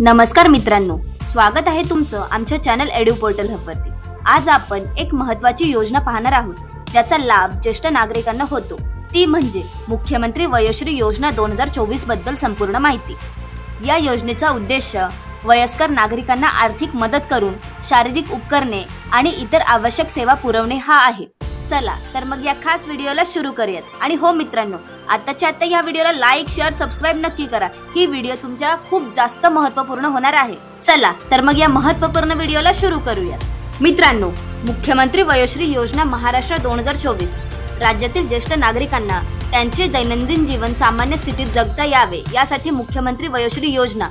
नमस्कार मित्रांनो स्वागत आहे तुमचं आमच्या चॅनल एड्यू पोर्टल हबवरती आज आपण एक महत्वाची योजना पाहणार आहोत त्याचा लाभ ज्येष्ठ नागरिकांना होतो. ती म्हणजे मुख्यमंत्री वयोश्री योजना दोन हजार चोवीसबद्दल संपूर्ण माहिती. या योजनेचा उद्देश वयस्कर नागरिकांना आर्थिक मदत करून शारीरिक उपकरणे आणि इतर आवश्यक सेवा पुरवणे हा आहे. चला तर मग या खास व्हिडिओला सुरू करूयात. आणि हो मित्रांनो आत्ताच्या आत्ता या व्हिडिओला लाईक शेअर सबस्क्राईब नक्की करा. ही व्हिडिओ तुमच्या खूप जास्त महत्त्वपूर्ण होणार आहे. चला तर मग या महत्त्वपूर्ण व्हिडिओला सुरू करूया. मित्रांनो मुख्यमंत्री वयोश्री योजना महाराष्ट्र दोन हजार चोवीस. राज्यातील ज्येष्ठ नागरिकांना त्यांचे दैनंदिन जीवन सामान्य स्थितीत जगता यावे यासाठी मुख्यमंत्री वयोश्री योजना.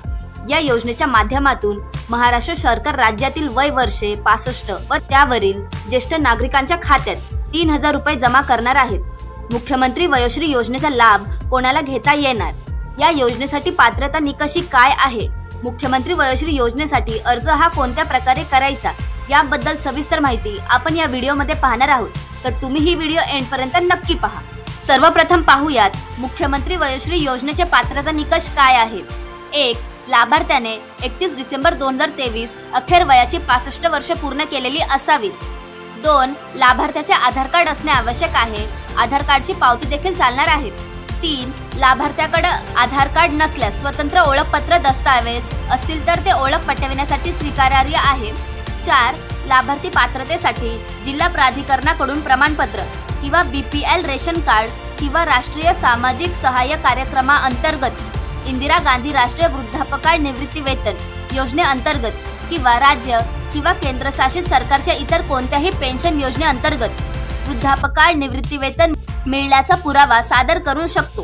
या योजनेच्या माध्यमातून महाराष्ट्र सरकार राज्यातील वय वर्षे पासष्ट व त्यावरील ज्येष्ठ नागरिकांच्या खात्यात तीन हजार रुपये जमा करणार आहेत. मुख्यमंत्री वयोश्री योजनेचा लाभ कोणाला घेता येणार? या योजनेसाठी पात्रता निकषी काय आहे? मुख्यमंत्री वयोश्री योजनेसाठी अर्ज हा कोणत्या प्रकारे करायचा? याबद्दल सविस्तर माहिती आपण या व्हिडिओमध्ये पाहणार आहोत. तर तुम्ही ही व्हिडिओ एंडपर्यंत नक्की पहा. सर्वप्रथम पाहूयात मुख्यमंत्री वयोश्री योजनेचे पात्रता निकष काय आहे? एक लाभार्थ्याने एकतीस डिसेंबर दोन हजार तेवीस अखेर वयाची पासष्ट वर्ष पूर्ण केलेली असावीत. दोन लाभार्थ्याचे आधार कार्ड असणे आवश्यक आहे. आधार कार्डची पावती देखील चालणार आहे. तीन लाभार्थ्याकडे आधार कार्ड नसल्यास स्वतंत्र ओळखपत्र दस्तावेज असतील तर ते ओळख पटविण्यासाठी स्वीकारार्ह आहे. चार लाभार्थी पात्रतेसाठी जिल्हा प्राधिकरणाकडून प्रमाणपत्र किंवा B P L ration card किंवा राष्ट्रीय सामाजिक सहाय्य कार्यक्रमाअंतर्गत इंदिरा गांधी राष्ट्रीय वृद्धापकाळ निवृत्ती वेतन योजनेअंतर्गत किंवा राज्य किंवा केंद्रशासित सरकारच्या इतर कोणत्याही पेन्शन योजनेअंतर्गत वृद्धापकाळ निवृत्ती वेतन मिळण्याचा पुरावा सादर करू शकतो.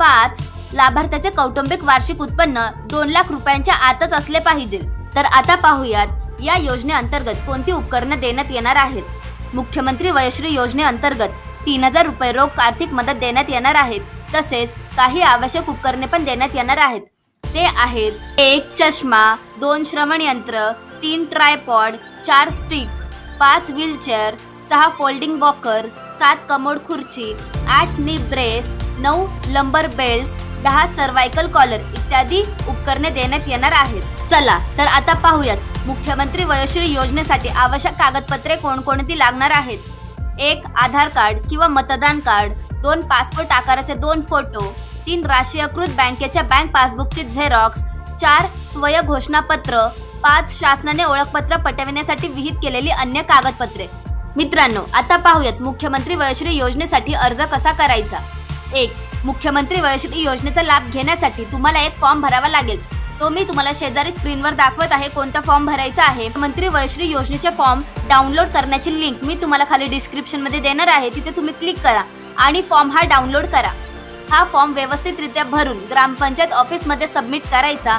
पाच लाभार्थ्याचे कौटुंबिक वार्षिक उत्पन्न दोन लाख रुपयांच्या आतच असले पाहिजे. तर आता पाहूयात या योजनेअंतर्गत कोणती उपकरणं देण्यात येणार आहेत? मुख्यमंत्री वयश्री योजनेअंतर्गत तीन हजार रुपये रोख आर्थिक मदत देण्यात येणार आहेत. तसेच काही आवश्यक उपकरणे पण देण्यात येणार आहेत. ते आहेत एक चष्मा दोन श्रवण यंत्र तीन ट्रायपॉड चार स्टिक पाच व्हीलचेअर सहा फोल्डिंग वॉकर सात कमोड खुर्ची आठ नी ब्रेस नऊ लंबर बेल्ट दहा सर्वायकल कॉलर इत्यादी उपकरणे देण्यात येणार आहेत. चला तर आता पाहूयात. मुख्यमंत्री वयोश्री योजनेसाठी आवश्यक कागदपत्रे कोणकोणती लागणार आहेत? एक आधार कार्ड किंवा मतदान कार्ड दोन पासपोर्ट आकाराचे दोन फोटो तीन राष्ट्रीयकृत बँकेच्या बँक पासबुकची झेरॉक्स चार स्वयं घोषणापत्र पाच शासनाने ओळखपत्र पटविण्यासाठी विहित केलेली अन्य कागदपत्रे. मित्रांनो आता पाहूयात मुख्यमंत्री वयश्री योजनेसाठी अर्ज कसा करायचा? एक मुख्यमंत्री वयश्री योजनेचा लाभ घेण्यासाठी तुम्हाला एक फॉर्म भरावा लागेल. तो मी तुम्हाला शेजारी स्क्रीनवर दाखवत आहे कोणता फॉर्म भरायचा आहे. मंत्री वयश्री योजनेचे फॉर्म डाउनलोड करण्याची लिंक मी तुम्हाला खाली डिस्क्रिप्शनमध्ये देणार आहे तिथे तुम्ही क्लिक करा आणि फॉर्म हा डाउनलोड करा. हा फॉर्म व्यवस्थितरित्या भरून ग्रामपंचायत ऑफिसमध्ये सबमिट करायचा.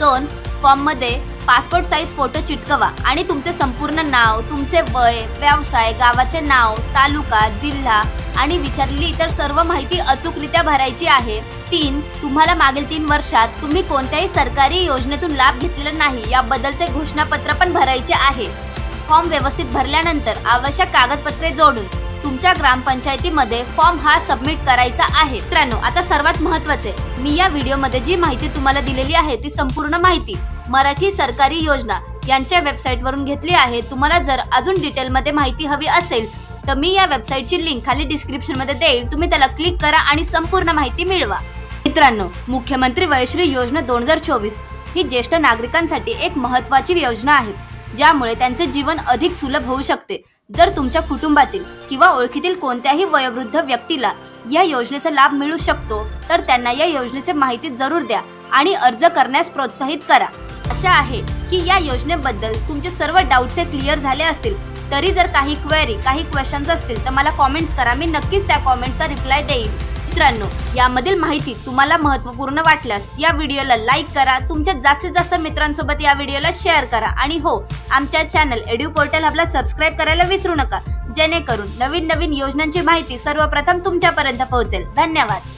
दोन फॉर्ममध्ये पासपोर्ट साईज फोटो चिटकवा आणि तुमचे संपूर्ण नाव तुमचे वय व्यवसाय गावाचे नाव तालुका जिल्हा आणि विचारलेली इतर सर्व माहिती अचूकरित्या भरायची आहे. तीन तुम्हाला मागील तीन वर्षात तुम्ही कोणत्याही सरकारी योजनेतून लाभ घेतलेला नाही याबद्दलचे घोषणापत्र पण भरायचे आहे. फॉर्म व्यवस्थित भरल्यानंतर आवश्यक कागदपत्रे जोडून तुमच्या ग्रामपंचायतीमध्ये फॉर्म हा सबमिट करायचा आहे. मित्रांनो आता सर्वात महत्त्वाचे मी या व्हिडिओमध्ये जी माहिती तुम्हाला दिलेली आहे ती संपूर्ण माहिती मराठी सरकारी योजना यांच्या वेबसाईट वरून घेतली आहे. तुम्हाला जर अजून डिटेलमध्ये माहिती हवी असेल तर मी या वेबसाईटची लिंक खाली डिस्क्रिप्शनमध्ये देईल. तुम्ही त्याला क्लिक करा आणि संपूर्ण माहिती मिळवा. मित्रांनो मुख्यमंत्री वयश्री योजना दोन हजार चोवीस ही ज्येष्ठ नागरिकांसाठी एक महत्वाची योजना आहे. ज्यामुळे त्यांचे जीवन अधिक सुलभ होऊ शकते. जर तुमच्या कुटुंबातील किंवा ओळखीतील कोणत्याही वयोवृद्ध व्यक्तीला या योजनेचा लाभ मिळू शकतो तर त्यांना या योजनेची माहिती जरूर द्या आणि अर्ज करण्यास प्रोत्साहित करा. आशा आहे की या योजनेबद्दल तुमचे सर्व डाऊट्स हे क्लिअर झाले असतील. तरी जर काही क्वेरी काही क्वेश्चन्स असतील तर मला कॉमेंट्स करा. मी नक्कीच त्या कॉमेंट्सचा रिप्लाय देईन. मित्रांनो यामधील माहिती तुम्हाला महत्त्वपूर्ण वाटल्यास या व्हिडिओला लाईक करा तुमच्या जास्तीत जास्त मित्रांसोबत या व्हिडिओला शेअर करा आणि हो आमच्या चॅनल एड्यू पोर्टल हबला सबस्क्राईब करायला विसरू नका. जेणेकरून नवीन नवीन योजनांची माहिती सर्वप्रथम तुमच्यापर्यंत पोहोचेल. धन्यवाद.